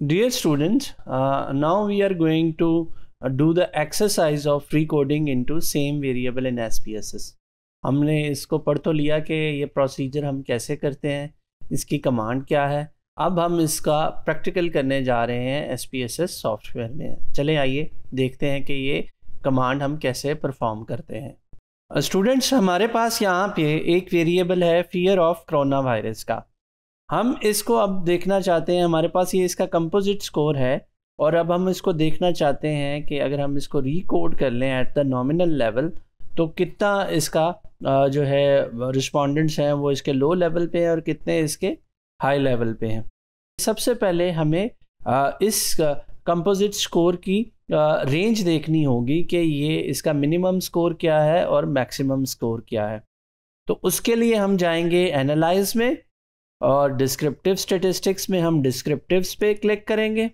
Dear students, uh, now we are going to uh, do the exercise of recoding into same variable in SPSS. हमने इसको पढ़ तो लिया कि ये प्रोसीजर हम कैसे करते हैं इसकी कमांड क्या है। अब हम इसका प्रैक्टिकल करने जा रहे हैं S P S S software में। चले आइए देखते हैं कि ये कमांड हम कैसे परफॉर्म करते हैं। स्टूडेंट्स uh, हमारे पास यहाँ पे एक वेरिएबल है फियर ऑफ़ कोरोना वायरस का। हम इसको अब देखना चाहते हैं, हमारे पास ये इसका कंपोजिट स्कोर है और अब हम इसको देखना चाहते हैं कि अगर हम इसको रिकोड कर लें एट द नॉमिनल लेवल तो कितना इसका जो है रिस्पोंडेंट्स हैं वो इसके लो लेवल पे हैं और कितने इसके हाई लेवल पे हैं। सबसे पहले हमें इस कंपोजिट स्कोर की रेंज देखनी होगी कि ये इसका मिनिमम स्कोर क्या है और मैक्सिमम स्कोर क्या है। तो उसके लिए हम जाएँगे एनालाइज में और डिस्क्रिप्टिव स्टेटिस्टिक्स में हम डिस्क्रिप्टिव्स पे क्लिक करेंगे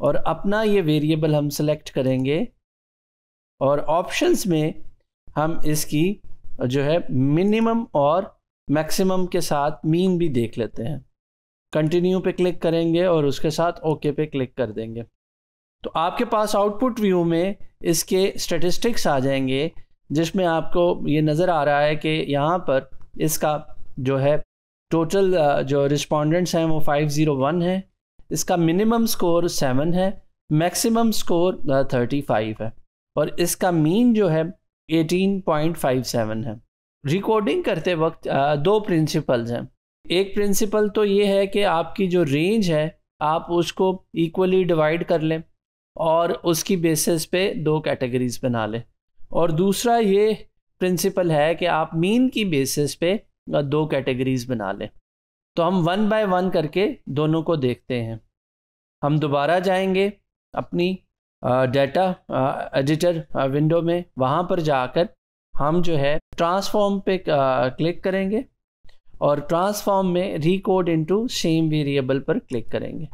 और अपना ये वेरिएबल हम सेलेक्ट करेंगे और ऑप्शंस में हम इसकी जो है मिनिमम और मैक्सिमम के साथ मीन भी देख लेते हैं। कंटिन्यू पे क्लिक करेंगे और उसके साथ ओके okay पे क्लिक कर देंगे। तो आपके पास आउटपुट व्यू में इसके स्टेटिस्टिक्स आ जाएँगे, जिसमें आपको ये नज़र आ रहा है कि यहाँ पर इसका जो है टोटल uh, जो रिस्पोंडेंट्स हैं वो 501 है। इसका मिनिमम स्कोर सेवन है। मैक्सिमम स्कोर थर्टी फाइव है। और इसका मीन जो है 18.57 है। रिकॉर्डिंग करते वक्त uh, दो प्रिंसिपल्स हैं। एक प्रिंसिपल तो ये है कि आपकी जो रेंज है आप उसको इक्वली डिवाइड कर लें और उसकी बेसिस पे दो कैटेगरीज बना लें। और दूसरा ये प्रिंसिपल है कि आप मीन की बेसिस पे दो कैटेगरीज बना लें। तो हम वन बाय वन करके दोनों को देखते हैं। हम दोबारा जाएँगे अपनी डाटा एडिटर विंडो में। वहाँ पर जाकर हम जो है ट्रांसफॉर्म पे क्लिक करेंगे और ट्रांसफॉर्म में रिकोड इनटू सेम वेरिएबल पर क्लिक करेंगे।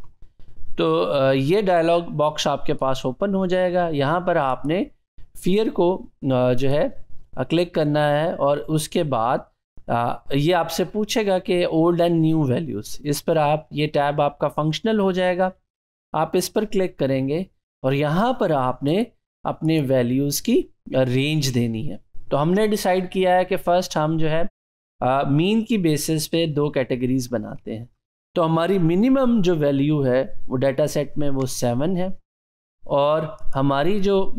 तो ये डायलॉग बॉक्स आपके पास ओपन हो जाएगा। यहाँ पर आपने फियर को जो है क्लिक करना है और उसके बाद ये आपसे पूछेगा कि ओल्ड एंड न्यू वैल्यूज़ इस पर आप, ये टैब आपका फंक्शनल हो जाएगा। आप इस पर क्लिक करेंगे और यहाँ पर आपने अपने वैल्यूज़ की रेंज देनी है। तो हमने डिसाइड किया है कि फ़र्स्ट हम जो है मीन की बेसिस पे दो कैटेगरीज बनाते हैं। तो हमारी मिनिमम जो वैल्यू है, वो डाटा सेट में वो सेवन है और हमारी जो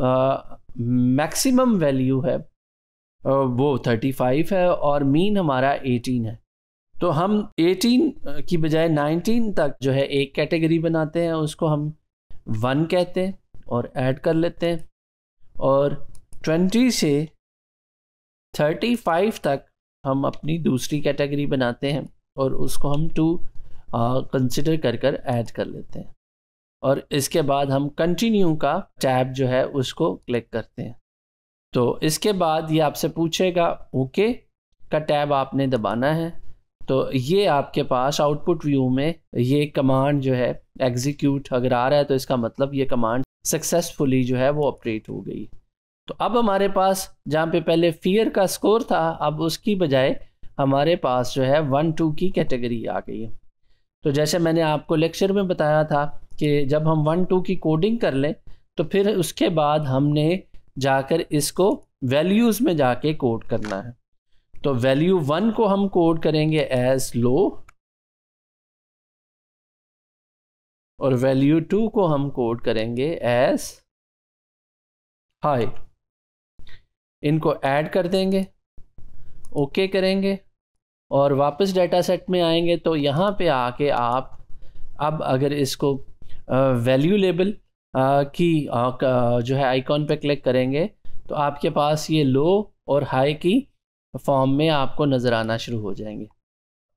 मैक्सिमम वैल्यू है वो थर्टी फाइव है और मीन हमारा एटीन है। तो हम एटीन की बजाय नाइनटीन तक जो है एक कैटेगरी बनाते हैं, उसको हम वन कहते हैं और ऐड कर लेते हैं। और ट्वेंटी से थर्टी फाइव तक हम अपनी दूसरी कैटेगरी बनाते हैं और उसको हम टू कंसिडर कर कर ऐड कर लेते हैं। और इसके बाद हम कंटिन्यू का टैब जो है उसको क्लिक करते हैं। तो इसके बाद ये आपसे पूछेगा, ओके, का टैब आपने दबाना है। तो ये आपके पास आउटपुट व्यू में ये कमांड जो है एग्जीक्यूट अगर आ रहा है तो इसका मतलब ये कमांड सक्सेसफुली जो है वो ऑपरेट हो गई। तो अब हमारे पास, जहाँ पे पहले फियर का स्कोर था, अब उसकी बजाय हमारे पास जो है वन टू की कैटेगरी आ गई है। तो जैसे मैंने आपको लेक्चर में बताया था कि जब हम वन टू की कोडिंग कर लें तो फिर उसके बाद हमने जाकर इसको वैल्यूज़ में जाके कोड करना है। तो वैल्यू वन को हम कोड करेंगे एज लो और वैल्यू टू को हम कोड करेंगे एज हाई इनको ऐड कर देंगे ओके okay करेंगे और वापस डाटा सेट में आएँगे तो यहाँ पे आके आप, अब अगर इसको वैल्यू लेबल की जो है आइकॉन पे क्लिक करेंगे तो आपके पास ये लो और हाई की फॉर्म में आपको नज़र आना शुरू हो जाएँगे।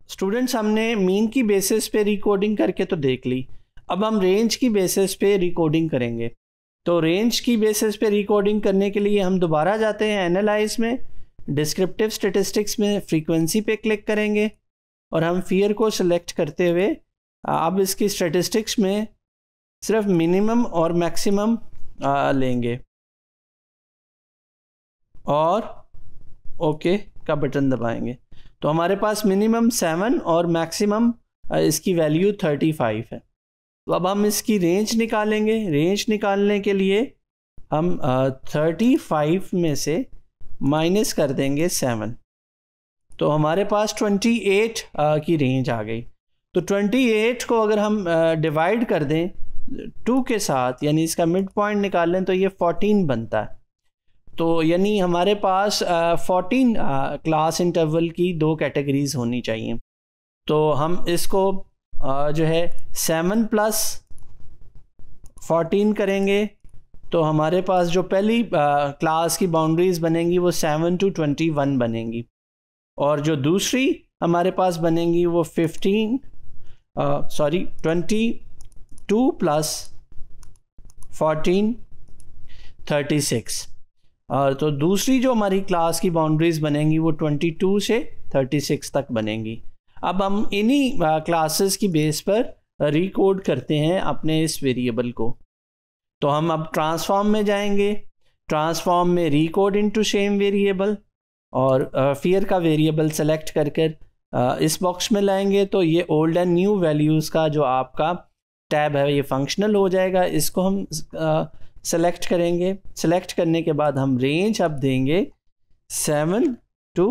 स्टूडेंट्स हमने मीन की बेसिस पे रिकॉर्डिंग करके तो देख ली। अब हम रेंज की बेसिस पे रिकॉर्डिंग करेंगे। तो रेंज की बेसिस पे रिकॉर्डिंग करने के लिए हम दोबारा जाते हैं एनालाइज में डिस्क्रिप्टिव स्टेटिस्टिक्स में फ्रीक्वेंसी पे क्लिक करेंगे और हम फियर को सिलेक्ट करते हुए, अब इसकी स्टेटिस्टिक्स में सिर्फ़ मिनिमम और मैक्सिमम लेंगे। और, ओके, का बटन दबाएँगे। तो हमारे पास मिनिमम सेवन और मैक्सिमम इसकी वैल्यू थर्टी फाइव है। तो अब हम इसकी रेंज निकालेंगे। रेंज निकालने के लिए हम थर्टी फाइव में से माइनस कर देंगे सेवन। तो हमारे पास ट्वेंटी एट की रेंज आ गई। तो ट्वेंटी एट को अगर हम डिवाइड कर दें टू के साथ यानी इसका मिड पॉइंट निकाल लें तो ये फोर्टीन बनता है। तो यानी हमारे पास फोर्टीन क्लास इंटरवल की दो कैटेगरीज होनी चाहिए। तो हम इसको आ, जो है सेवन प्लस फोर्टीन करेंगे। तो हमारे पास जो पहली आ, क्लास की बाउंड्रीज बनेंगी वो सेवन टू ट्वेंटी वन बनेंगी। और जो दूसरी हमारे पास बनेंगी वो fifteen sorry twenty two plus fourteen thirty six. और तो दूसरी जो हमारी क्लास की बाउंड्रीज बनेंगी वो ट्वेंटी टू से थर्टी सिक्स तक बनेंगी। अब हम इन्हीं क्लासेस की बेस पर रिकोड करते हैं अपने इस वेरिएबल को। तो हम अब ट्रांसफॉर्म में जाएँगे। ट्रांसफॉर्म में रिकोड इनटू सेम वेरिएबल और फियर का वेरिएबल सेलेक्ट कर कर इस बॉक्स में लाएँगे तो ये ओल्ड एंड न्यू वैल्यूज़ का जो आपका टैब है, ये फंक्शनल हो जाएगा। इसको हम सेलेक्ट करेंगे। सेलेक्ट करने के बाद हम रेंज अब देंगे सेवन टू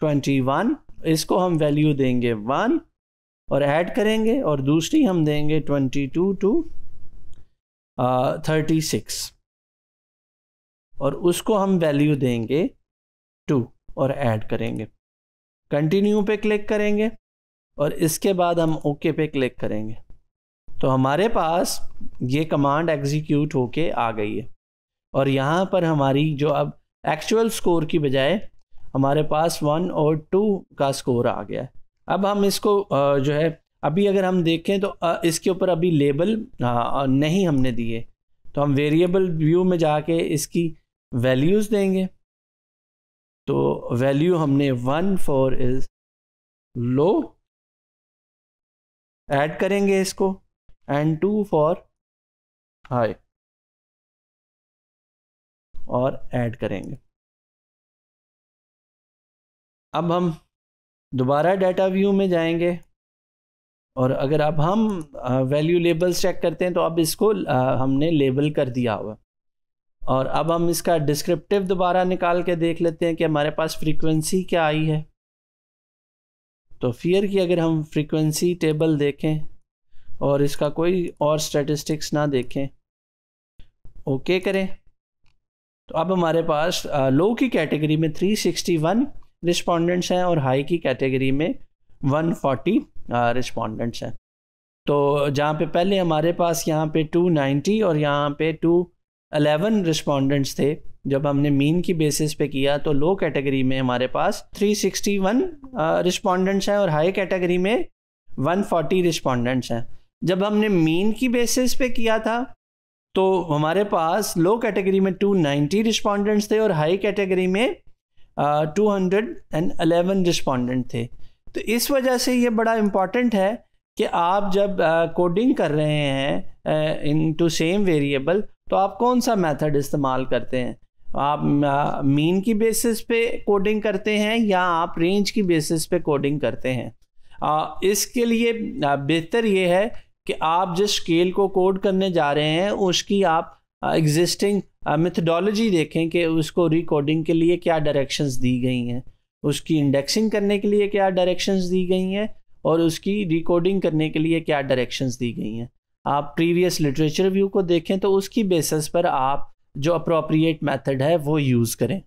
ट्वेंटी वन इसको हम वैल्यू देंगे वन और ऐड करेंगे और दूसरी हम देंगे twenty two to thirty six और उसको हम वैल्यू देंगे टू और ऐड करेंगे। कंटिन्यू पे क्लिक करेंगे। और इसके बाद हम ओके पे क्लिक करेंगे। तो हमारे पास ये कमांड एग्जीक्यूट होके आ गई है। और यहाँ पर हमारी जो अब एक्चुअल स्कोर की बजाय हमारे पास वन और टू का स्कोर आ गया है। अब हम इसको जो है, अभी अगर हम देखें तो इसके ऊपर अभी लेबल नहीं हमने दिए। तो हम वेरिएबल व्यू में जाके इसकी वैल्यूज़ देंगे। तो वैल्यू हमने one for is low add करेंगे इसको एंड टू फॉर हाई और ऐड करेंगे। अब हम दोबारा डाटा व्यू में जाएँगे, और अगर अब हम वैल्यू लेबल्स चेक करते हैं तो अब इसको हमने लेबल कर दिया हुआ। और अब हम इसका डिस्क्रिप्टिव दोबारा निकाल के देख लेते हैं कि हमारे पास फ्रीक्वेंसी क्या आई है। तो फियर की अगर हम फ्रीक्वेंसी टेबल देखें और इसका कोई और स्टैटिस्टिक्स ना देखें ओके करें? तो अब हमारे पास लो की कैटेगरी में 361 रिस्पोंडेंट्स हैं और हाई की कैटेगरी में 140 रिस्पोंडेंट्स हैं। तो जहाँ पे पहले हमारे पास यहाँ पे 290 और यहाँ पे 211 रिस्पोंडेंट्स थे जब हमने मीन की बेसिस पे किया तो लो कैटेगरी में हमारे पास 361 रिस्पोंडेंट्स हैं और हाई कैटेगरी में 140 रिस्पोंडेंट्स हैं। जब हमने मीन की बेसिस पे किया था तो हमारे पास लो कैटेगरी में 290 रिस्पोंडेंट्स थे और हाई कैटेगरी में two hundred and eleven respondent थे। तो इस वजह से ये बड़ा इंपॉर्टेंट है कि आप जब कोडिंग कर रहे हैं इन टू सेम वेरिएबल तो आप कौन सा मेथड इस्तेमाल करते हैं? आप मीन की बेसिस पे कोडिंग करते हैं या आप रेंज की बेसिस पे कोडिंग करते हैं? आ, इसके लिए बेहतर ये है कि आप जिस स्केल को कोड करने जा रहे हैं उसकी आप एग्जिस्टिंग मेथडोलॉजी देखें कि उसको रिकॉर्डिंग के लिए क्या डायरेक्शंस दी गई हैं। उसकी इंडेक्सिंग करने के लिए क्या डायरेक्शंस दी गई हैं और उसकी रिकॉर्डिंग करने के लिए क्या डायरेक्शंस दी गई हैं। आप प्रीवियस लिटरेचर व्यू को देखें तो उसकी बेसिस पर आप जो अप्रोप्रिएट मेथड है वो यूज़ करें।